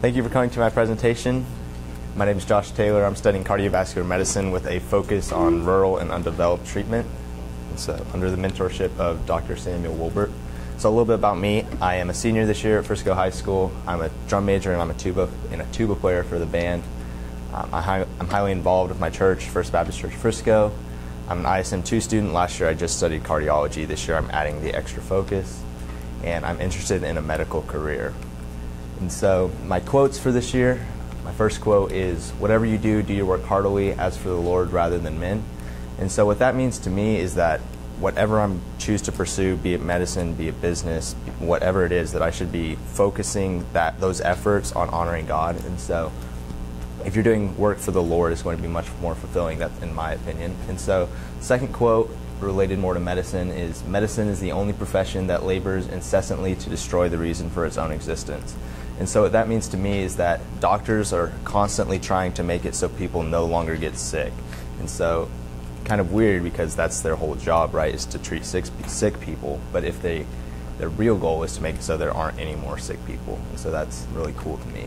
Thank you for coming to my presentation. My name is Josh Taylor. I'm studying cardiovascular medicine with a focus on rural and undeveloped treatment. So, under the mentorship of Dr. Samuel Wolbert. So, a little bit about me. I am a senior this year at Frisco High School. I'm a drum major and I'm a tuba and a tuba player for the band. Um, I, am highly involved with my church, First Baptist Church Frisco. I'm an ISM 2 student. Last year I just studied cardiology. This year I'm adding the extra focus. And I'm interested in a medical career. And so, my quotes for this year my first quote is Whatever you do, do your work heartily as for the Lord rather than men. And so, what that means to me is that whatever I choose to pursue, be it medicine, be it business, whatever it is, that I should be focusing that those efforts on honoring God. And so, if you're doing work for the Lord, it's going to be much more fulfilling. In my opinion. And so, second quote related more to medicine is medicine is the only profession that labors incessantly to destroy the reason for its own existence. And so what that means to me is that doctors are constantly trying to make it so people no longer get sick. And so kind of weird because that's their whole job, right, is to treat sick, sick people. But if they, their real goal is to make it so there aren't any more sick people. And so that's really cool to me.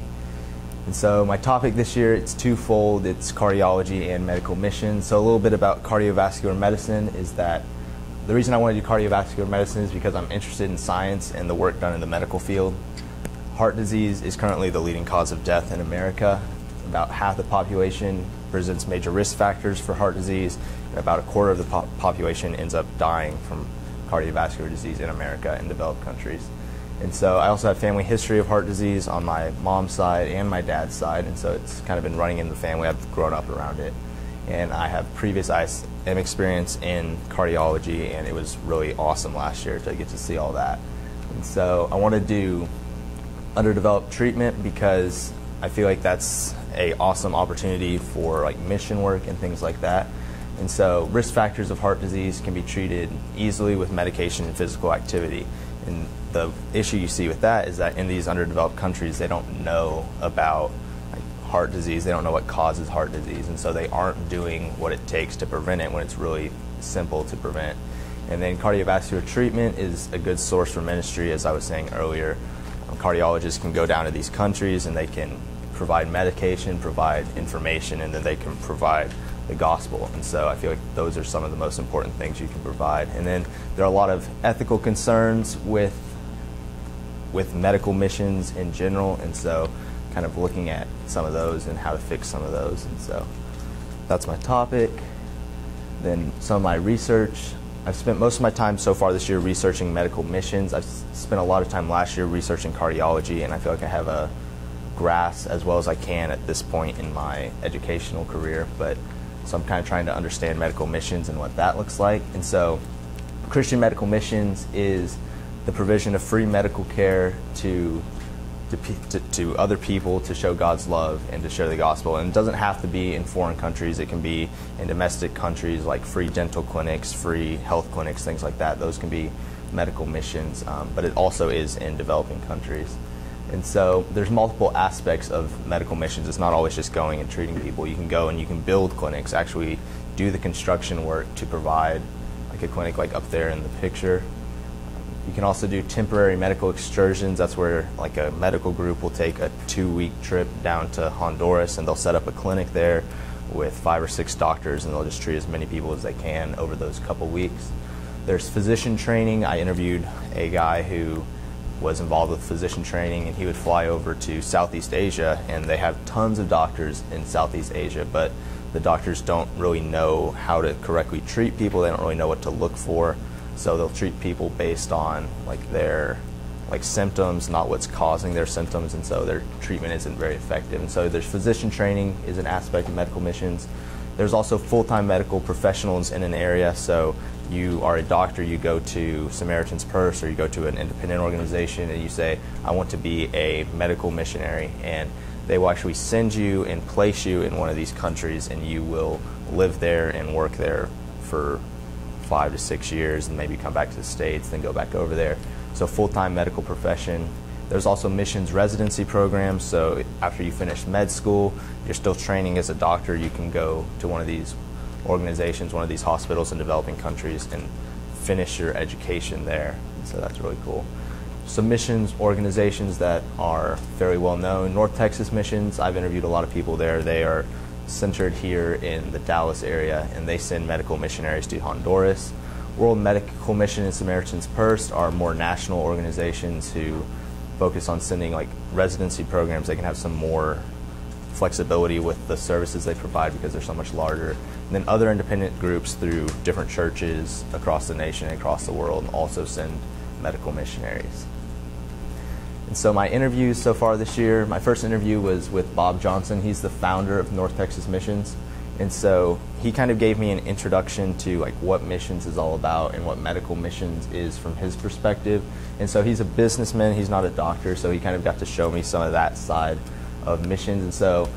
And so my topic this year, it's twofold. It's cardiology and medical mission. So a little bit about cardiovascular medicine is that the reason I want to do cardiovascular medicine is because I'm interested in science and the work done in the medical field. Heart disease is currently the leading cause of death in America. About half the population presents major risk factors for heart disease, and about a quarter of the po population ends up dying from cardiovascular disease in America in developed countries. And so I also have family history of heart disease on my mom's side and my dad's side, and so it's kind of been running in the family. I've grown up around it. And I have previous ISM experience in cardiology, and it was really awesome last year to get to see all that. And so I want to do underdeveloped treatment because I feel like that's a awesome opportunity for like mission work and things like that. And so risk factors of heart disease can be treated easily with medication and physical activity. And the issue you see with that is that in these underdeveloped countries, they don't know about like, heart disease. They don't know what causes heart disease. And so they aren't doing what it takes to prevent it when it's really simple to prevent. And then cardiovascular treatment is a good source for ministry, as I was saying earlier cardiologists can go down to these countries and they can provide medication, provide information, and then they can provide the gospel. And so I feel like those are some of the most important things you can provide. And then there are a lot of ethical concerns with with medical missions in general, and so kind of looking at some of those and how to fix some of those. And so that's my topic. Then some of my research. I've spent most of my time so far this year researching medical missions. I've spent a lot of time last year researching cardiology, and I feel like I have a grasp as well as I can at this point in my educational career. But so I'm kind of trying to understand medical missions and what that looks like. And so, Christian medical missions is the provision of free medical care to to, to, to, other people to show God's love and to share the gospel. And it doesn't have to be in foreign countries, it can be in domestic countries like free dental clinics, free health clinics, things like that. Those can be medical missions, um, but it also is in developing countries. And so there's multiple aspects of medical missions. It's not always just going and treating people. You can go and you can build clinics, actually do the construction work to provide like a clinic like up there in the picture you can also do temporary medical excursions. That's where like a medical group will take a two-week trip down to Honduras and they'll set up a clinic there with five or six doctors and they'll just treat as many people as they can over those couple weeks. There's physician training. I interviewed a guy who was involved with physician training and he would fly over to Southeast Asia and they have tons of doctors in Southeast Asia, but the doctors don't really know how to correctly treat people. They don't really know what to look for. So they'll treat people based on like their like symptoms, not what's causing their symptoms, and so their treatment isn't very effective. And so there's physician training is an aspect of medical missions. There's also full-time medical professionals in an area. So you are a doctor, you go to Samaritan's Purse or you go to an independent organization and you say, I want to be a medical missionary. And they will actually send you and place you in one of these countries and you will live there and work there for five to six years and maybe come back to the States, then go back over there. So full-time medical profession. There's also missions residency programs. So after you finish med school, you're still training as a doctor. You can go to one of these organizations, one of these hospitals in developing countries and finish your education there. So that's really cool. some missions organizations that are very well known. North Texas Missions, I've interviewed a lot of people there. They are centered here in the Dallas area and they send medical missionaries to Honduras. World Medical Mission and Samaritan's Purse are more national organizations who focus on sending like residency programs. They can have some more flexibility with the services they provide because they're so much larger. And then other independent groups through different churches across the nation and across the world also send medical missionaries. And so my interviews so far this year, my first interview was with Bob Johnson. He's the founder of North Texas Missions. And so he kind of gave me an introduction to like what missions is all about and what medical missions is from his perspective. And so he's a businessman, he's not a doctor, so he kind of got to show me some of that side of missions. And so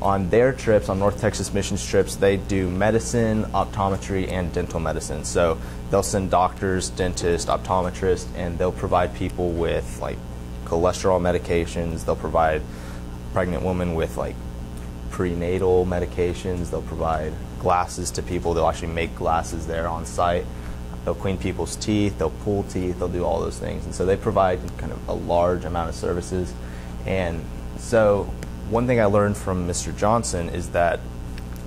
on their trips, on North Texas missions trips, they do medicine, optometry, and dental medicine. So they'll send doctors, dentists, optometrists, and they'll provide people with like cholesterol medications. They'll provide pregnant women with like prenatal medications. They'll provide glasses to people. They'll actually make glasses there on site. They'll clean people's teeth. They'll pull teeth. They'll do all those things. And so they provide kind of a large amount of services. And so one thing I learned from Mr. Johnson is that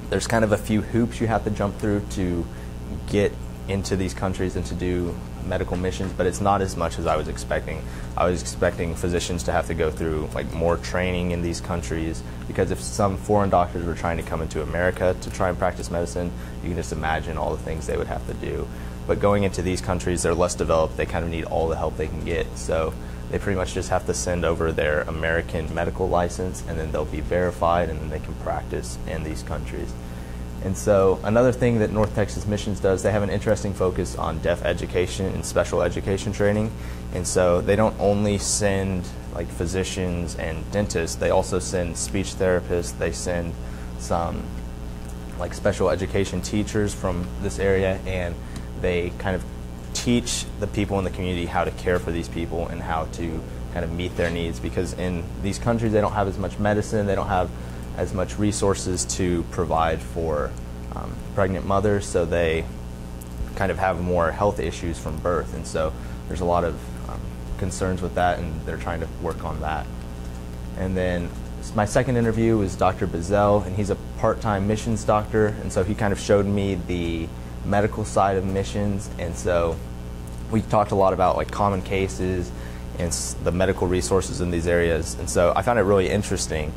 there's kind of a few hoops you have to jump through to get into these countries and to do medical missions, but it's not as much as I was expecting. I was expecting physicians to have to go through like more training in these countries because if some foreign doctors were trying to come into America to try and practice medicine, you can just imagine all the things they would have to do. But going into these countries, they're less developed. They kind of need all the help they can get. So they pretty much just have to send over their American medical license and then they'll be verified and then they can practice in these countries. And so another thing that North Texas Missions does, they have an interesting focus on deaf education and special education training. And so they don't only send like physicians and dentists, they also send speech therapists, they send some like special education teachers from this area and they kind of teach the people in the community how to care for these people and how to kind of meet their needs because in these countries they don't have as much medicine, they don't have as much resources to provide for um, pregnant mothers, so they kind of have more health issues from birth, and so there's a lot of um, concerns with that, and they're trying to work on that. And then my second interview was Dr. Bazell, and he's a part-time missions doctor, and so he kind of showed me the medical side of missions, and so we talked a lot about like common cases and the medical resources in these areas, and so I found it really interesting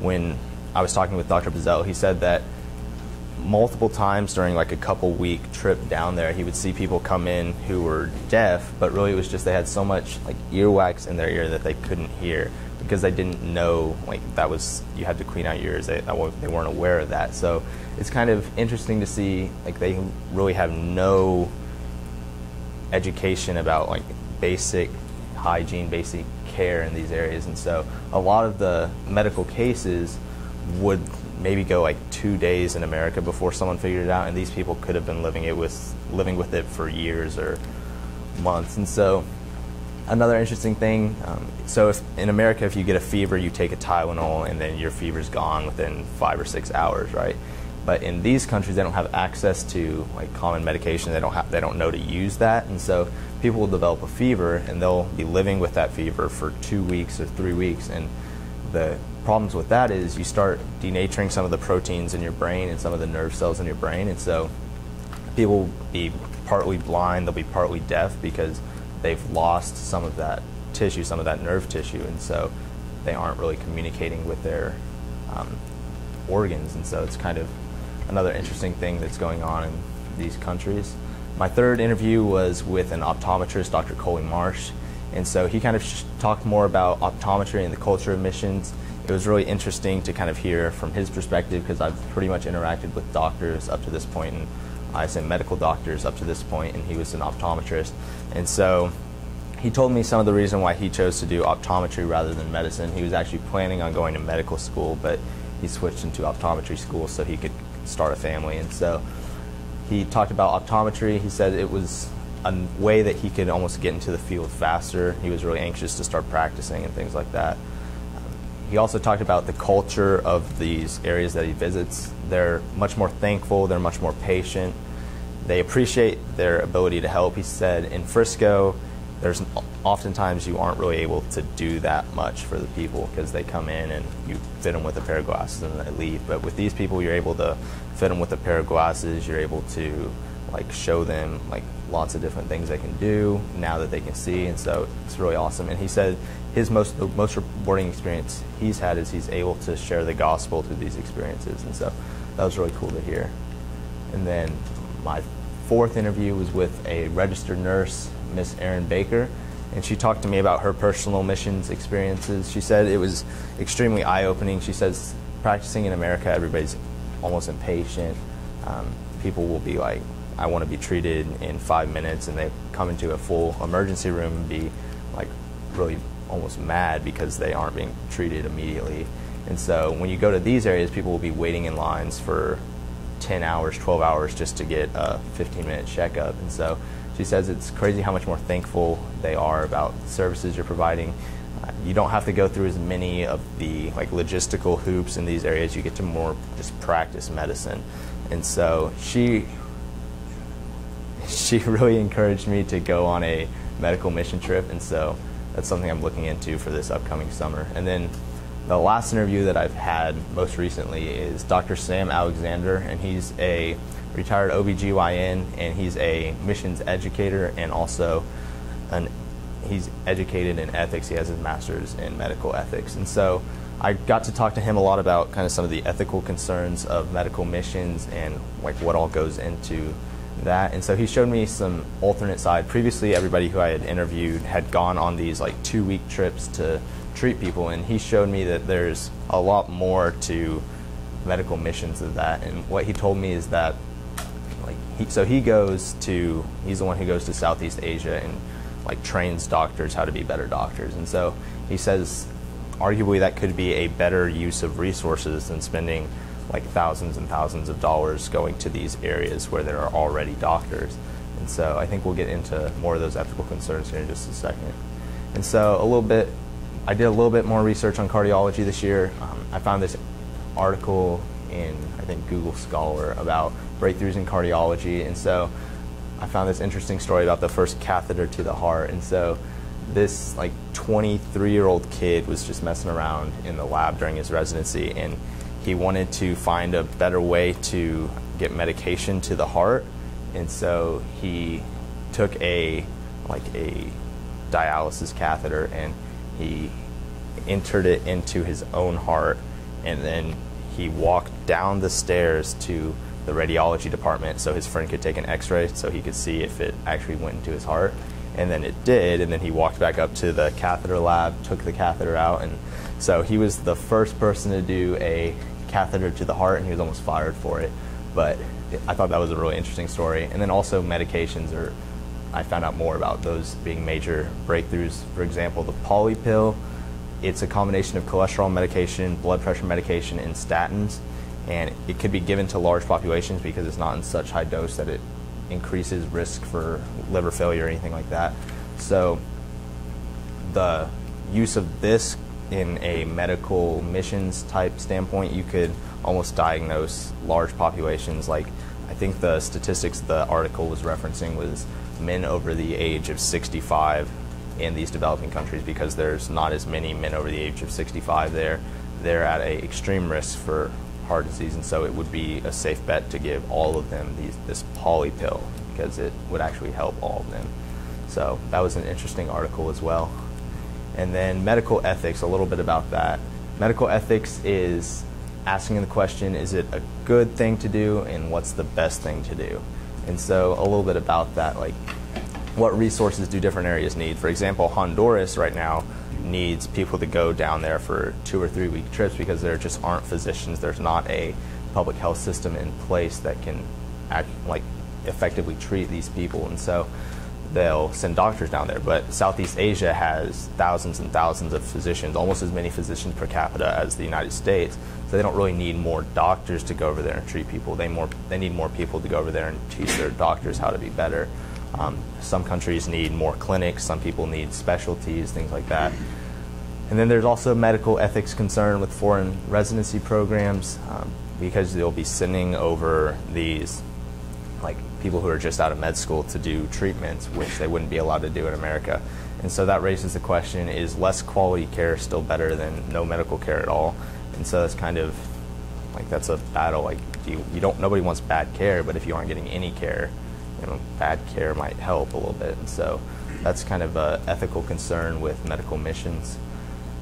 when I was talking with Dr. Bazell. He said that multiple times during like a couple week trip down there, he would see people come in who were deaf, but really it was just they had so much like earwax in their ear that they couldn't hear because they didn't know like that was you had to clean out your ears. They they weren't aware of that. So it's kind of interesting to see like they really have no education about like basic hygiene, basic care in these areas, and so a lot of the medical cases would maybe go like two days in America before someone figured it out, and these people could have been living it with living with it for years or months. And so, another interesting thing. Um, so, if in America, if you get a fever, you take a Tylenol, and then your fever's gone within five or six hours, right? But in these countries, they don't have access to like common medication. They don't have, they don't know to use that, and so people will develop a fever, and they'll be living with that fever for two weeks or three weeks, and the problems with that is you start denaturing some of the proteins in your brain and some of the nerve cells in your brain, and so people will be partly blind, they'll be partly deaf because they've lost some of that tissue, some of that nerve tissue, and so they aren't really communicating with their um, organs, and so it's kind of another interesting thing that's going on in these countries. My third interview was with an optometrist, Dr. Coley Marsh, and so he kind of talked more about optometry and the culture of missions it was really interesting to kind of hear from his perspective because I've pretty much interacted with doctors up to this point, and I say medical doctors up to this point, and he was an optometrist. And so he told me some of the reason why he chose to do optometry rather than medicine. He was actually planning on going to medical school, but he switched into optometry school so he could start a family. And so he talked about optometry. He said it was a way that he could almost get into the field faster. He was really anxious to start practicing and things like that. Um, he also talked about the culture of these areas that he visits. They're much more thankful, they're much more patient, they appreciate their ability to help. He said in Frisco, there's oftentimes you aren't really able to do that much for the people because they come in and you fit them with a pair of glasses and they leave. But with these people, you're able to fit them with a pair of glasses. You're able to like show them like lots of different things they can do now that they can see, and so it's really awesome. And he said his most the most rewarding experience he's had is he's able to share the gospel through these experiences, and so that was really cool to hear. And then my fourth interview was with a registered nurse, Miss Erin Baker, and she talked to me about her personal missions experiences. She said it was extremely eye-opening. She says practicing in America, everybody's almost impatient. Um, people will be like, I want to be treated in five minutes, and they come into a full emergency room and be like really almost mad because they aren't being treated immediately. And so when you go to these areas, people will be waiting in lines for 10 hours, 12 hours just to get a 15 minute checkup. And so she says it's crazy how much more thankful they are about the services you're providing. You don't have to go through as many of the like logistical hoops in these areas. You get to more just practice medicine. And so she she really encouraged me to go on a medical mission trip and so that's something I'm looking into for this upcoming summer. And then the last interview that I've had most recently is Dr. Sam Alexander, and he's a retired OBGYN, and he's a missions educator, and also an, he's educated in ethics. He has his master's in medical ethics. And so I got to talk to him a lot about kind of some of the ethical concerns of medical missions and like what all goes into that. And so he showed me some alternate side. Previously, everybody who I had interviewed had gone on these like two week trips to treat people, and he showed me that there's a lot more to medical missions than that. And what he told me is that, like, he, so he goes to, he's the one who goes to Southeast Asia and like trains doctors how to be better doctors. And so he says, arguably, that could be a better use of resources than spending like thousands and thousands of dollars going to these areas where there are already doctors. And so I think we'll get into more of those ethical concerns here in just a second. And so a little bit, I did a little bit more research on cardiology this year. Um, I found this article in, I think, Google Scholar about breakthroughs in cardiology. And so I found this interesting story about the first catheter to the heart. And so this like 23 year old kid was just messing around in the lab during his residency and he wanted to find a better way to get medication to the heart, and so he took a like a dialysis catheter and he entered it into his own heart, and then he walked down the stairs to the radiology department so his friend could take an x-ray so he could see if it actually went into his heart. And then it did. And then he walked back up to the catheter lab took the catheter out. And so he was the first person to do a catheter to the heart, and he was almost fired for it. But I thought that was a really interesting story. And then also medications are. I found out more about those being major breakthroughs. For example, the poly pill, it's a combination of cholesterol medication, blood pressure medication, and statins. And it could be given to large populations because it's not in such high dose that it increases risk for liver failure or anything like that. So the use of this in a medical missions type standpoint, you could almost diagnose large populations. Like, I think the statistics the article was referencing was men over the age of 65 in these developing countries because there's not as many men over the age of 65 there. They're at a extreme risk for heart disease, and so it would be a safe bet to give all of them these, this poly pill because it would actually help all of them. So that was an interesting article as well. And then medical ethics, a little bit about that. Medical ethics is asking the question is it a good thing to do and what's the best thing to do? And so a little bit about that, like what resources do different areas need? For example, Honduras right now needs people to go down there for two or three week trips because there just aren't physicians. There's not a public health system in place that can act, like effectively treat these people. And so they'll send doctors down there. But Southeast Asia has thousands and thousands of physicians, almost as many physicians per capita as the United States. So they don't really need more doctors to go over there and treat people. They more they need more people to go over there and teach their doctors how to be better. Um, some countries need more clinics. Some people need specialties, things like that. And then there's also medical ethics concern with foreign residency programs um, because they'll be sending over these like people who are just out of med school to do treatments, which they wouldn't be allowed to do in America. And so that raises the question: Is less quality care still better than no medical care at all? And so that's kind of like that's a battle. Like you, you don't nobody wants bad care, but if you aren't getting any care, you know, bad care might help a little bit. And so that's kind of a ethical concern with medical missions.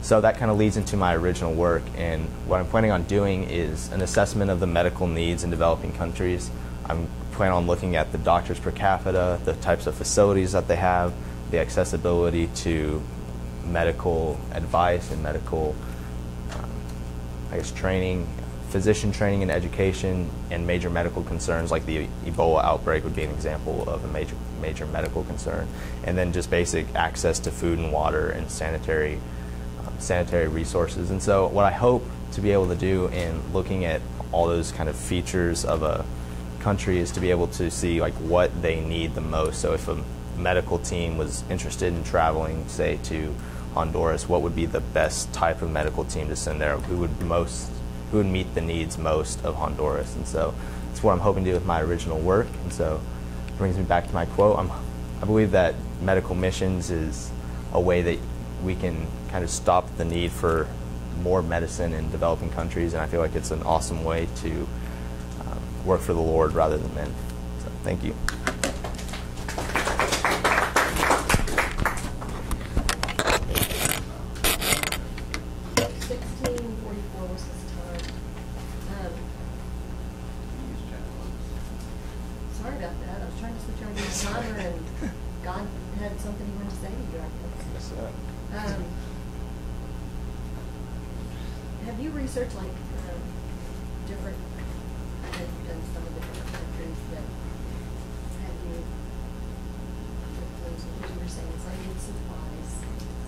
So that kind of leads into my original work, and what I'm planning on doing is an assessment of the medical needs in developing countries. I'm planning on looking at the doctors per capita, the types of facilities that they have, the accessibility to medical advice and medical, um, I guess, training, physician training and education, and major medical concerns like the Ebola outbreak would be an example of a major major medical concern, and then just basic access to food and water and sanitary um, sanitary resources. And so, what I hope to be able to do in looking at all those kind of features of a country is to be able to see like what they need the most. So, if a medical team was interested in traveling, say to Honduras, what would be the best type of medical team to send there? Who would most who would meet the needs most of Honduras? And so, that's what I'm hoping to do with my original work. And so, it brings me back to my quote. I'm, I believe that medical missions is a way that we can kind of stop the need for more medicine in developing countries, and I feel like it's an awesome way to work for the Lord rather than men. So, thank you. Sixteen forty-four was his time. Um, Sorry about that, I was trying to switch on your timer and God had something he wanted to say to you, I guess. Um, Have you researched like, um, different, I know you've done some of the different countries, but have you, with those, because you were saying some need supplies,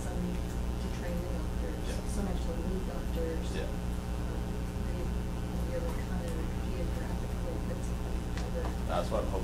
some need to train the doctors, Yeah. some actually need doctors. Yeah. Um, Have you, have you ever kind of geographically put something together? That's what I'm hoping